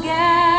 again.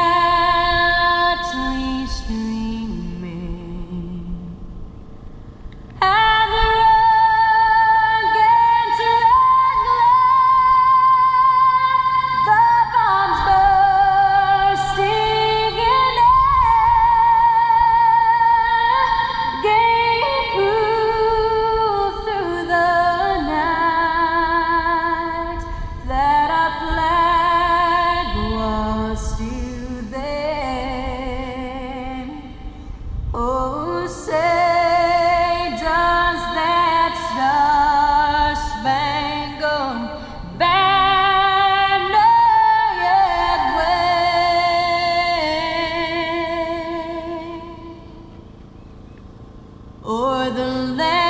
or the land.